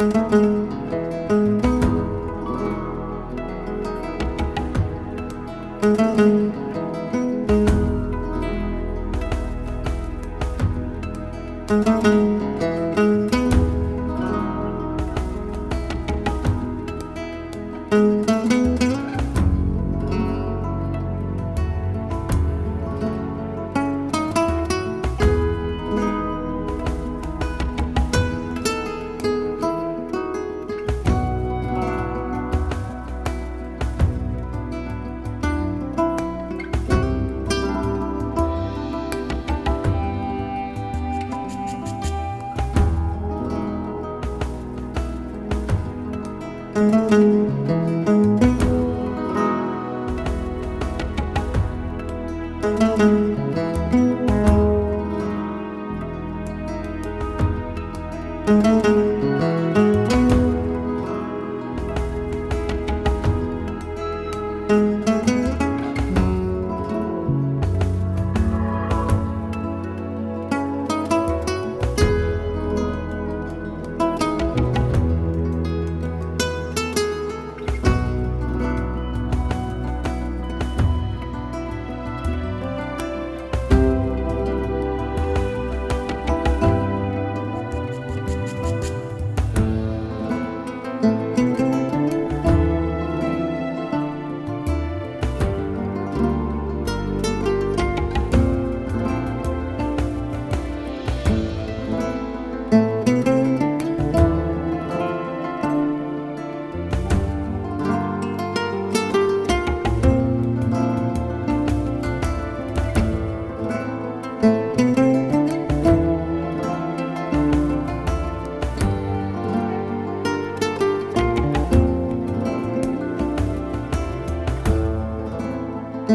Thank you.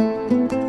Música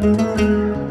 Música